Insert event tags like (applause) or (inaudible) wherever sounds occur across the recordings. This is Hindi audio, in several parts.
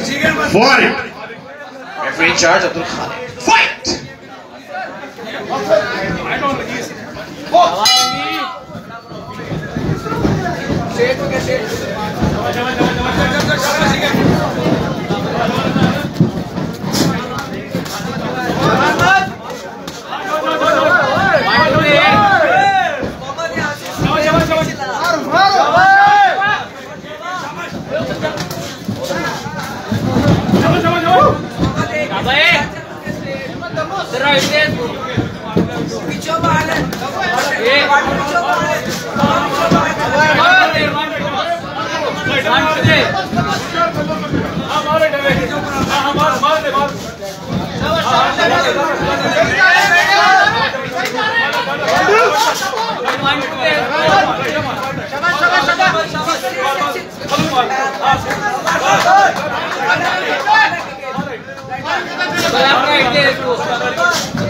Fight! it. Referee in charge, Abdul Khalid. Fight! Vai lá pra aí, Deus!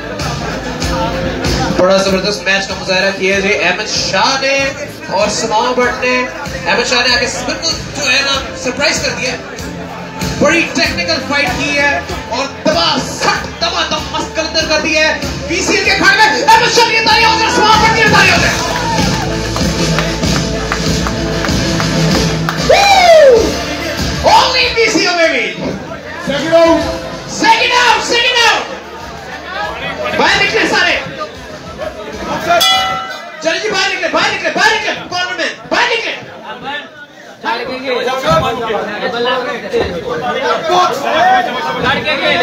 बड़ा ज़बरदस्त मैच का मुजाहरा किया जी अहमद शाह ने और सलाम भट्ट ने। अहमद शाह ने आगे बिल्कुल जो है ना सरप्राइज़ कर दिया बड़ी टेक्निकल फाइट की है और दबा सट दबा दम मस्त कलंदर कर दिया है। बीसीएल के खाने में अहमद शाह की तालियाँ होकर सलाम भट्ट की तालियाँ होकर Only BCL baby. Second out. लड़के के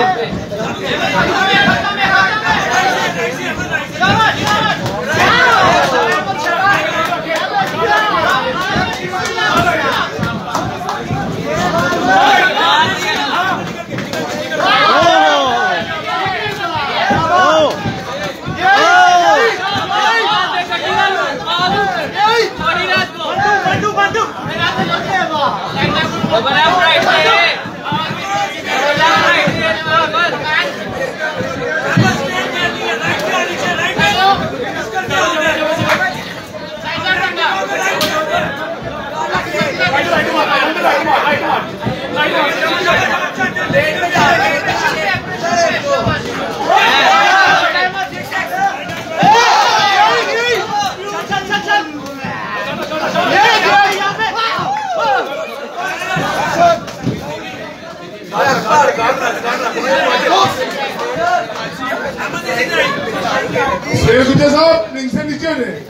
साहब रिंग से नीचे ने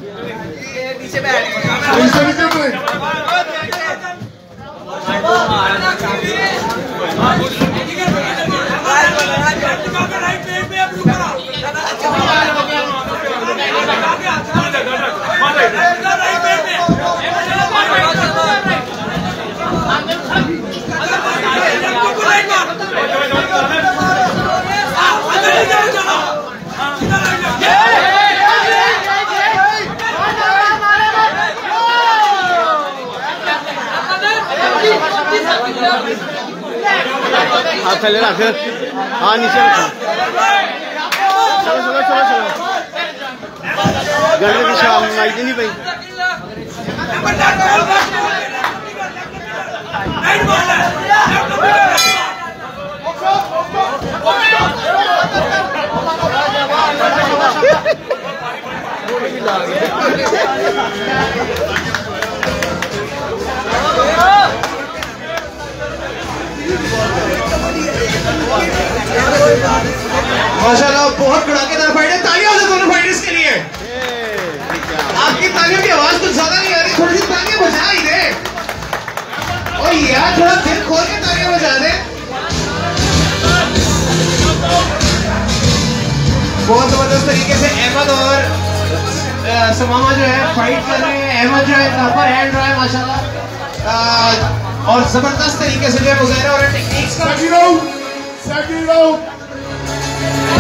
Let's go. हाथ थल्ले रख हाँ नीचे रख। चलो चलो चलो चलो। गले की शाम माई नहीं पई माशाल्लाह, बहुत कड़ाकेदार फाइट है। तालियाँ जाए दोनों फाइटर्स के लिए। आपकी तालियों की आवाज़ कुछ ज़्यादा नहीं आ रही, थोड़ी सी तालियाँ बजा ही दे। और यार, थोड़ा दिल खोल के तालियाँ बजा दे। बहुत ज़बरदस्त तरीके से अहमद और समामा जो है फाइट कर रहे हैं। अहमद जो है अपर हैंड रहा है, माशाल्लाह। और ज़बरदस्त तरीके से जो है मुजाहरा और टेक्निक्स का. Third round. सेकंड राउंड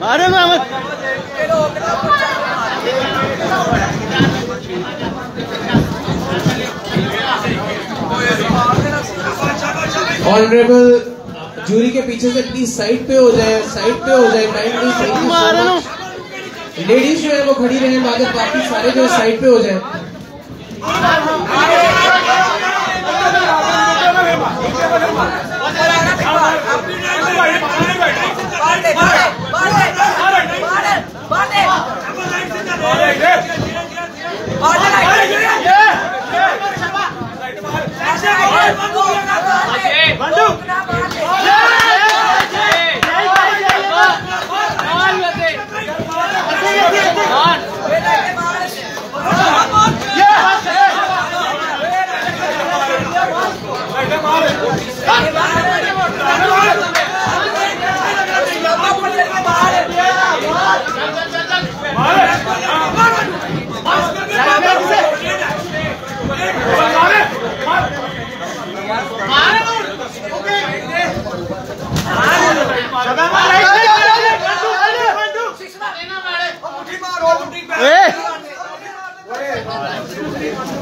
मारे मोहम्मद ऑनरेबल जूरी के पीछे से प्लीज़ साइड पे हो जाए साइड पे हो जाए काइंडली लेडीज़ जो है वो खड़ी रहे बाकी बाकी सारे जो साइड पे हो जाए। ए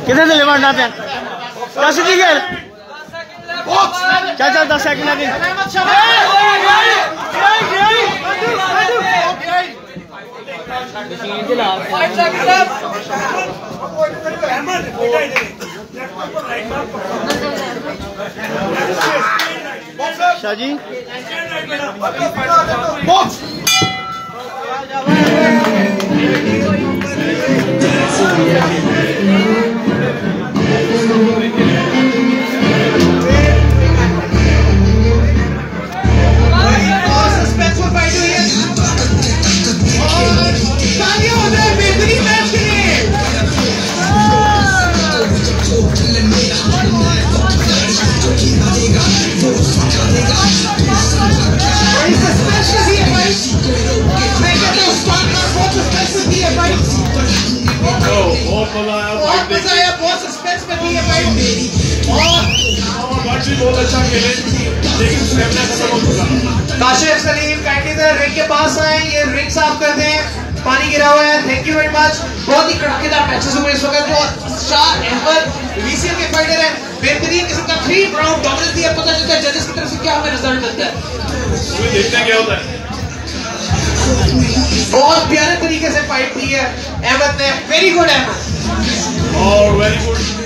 किधर चले मारना पे? दस दी गए चल चल दस सेकंड और बहुत अच्छा खेले लेकिन स्टेमिना खत्म हो चुका काशिफ सलीम काइंडली रिंग के पास आए ये रिंग साफ़ कर दें। पानी गिरा हुआ है। थैंक यू वेरी मच बहुत ही कड़ाकेदार मैचेस हुए इस वक्त। और शाह अहमद वीसीएल के फाइटर हैं। बेहतरीन किस्म का थ्री राउंड डोमिनेंस दिया। पता चलता है जजेस की तरफ़ से क्या हमें रिज़ल्ट मिलता है। देखते हैं क्या होता है। बहुत प्यारे तरीके से फाइट की है। अहमद ने। Very good Ahmad. और वेरी गुड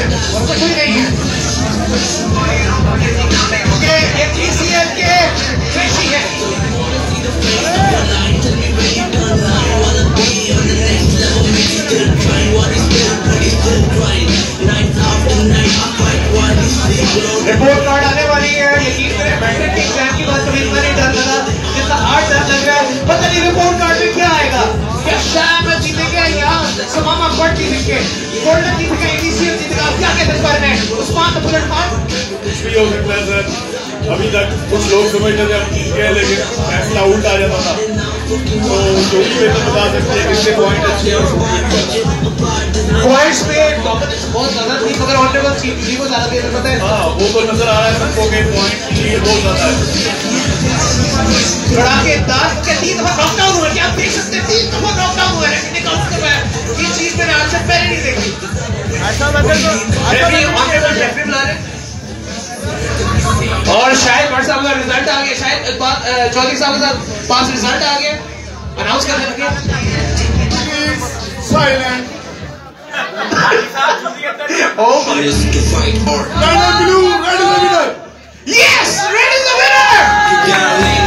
गोल्डन जीत का इनिशियल जीत का क्या कहते हैं बारे में? उस्मान तो बुलेट मान कुछ भी हो सकता है सर। अभी तक कुछ लोग समझते थे हम जीत गए लेकिन फैसला उल्ट आ जाता था। तो जो भी बेहतर बता सकते हैं कितने पॉइंट अच्छे हैं। पॉइंट्स पे डॉमिनेंस बहुत ज़्यादा थी मगर ऑनरेबल चीफ जी को ज़्यादा देर पता है हाँ वो तो नज़र आ रहा है सबको के पॉइंट की लिए बहुत ज़्यादा है। कड़ाके दास के तीन दफ़ा नॉकडाउन हुए क्या आप देख सकते हैं? तीन दफ़ा नॉकडाउन हुआ है। ये चीज़ मैंने आज से पहले नहीं देखी। ऐसा मतलब रेफरी ऑनरेबल रेफरी बुला रहे। और शायद भट्ट साहब का रिज़ल्ट आ गया शायद चौधरी साहब का पास रिज़ल्ट आ गया। अनाउंस कर देंगे Please, silent. (laughs) Oh Red and blue, red is the winner. yes red is the winner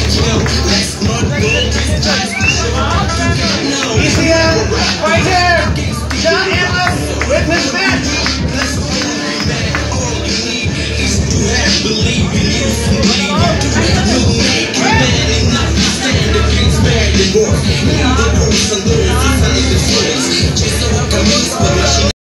ECL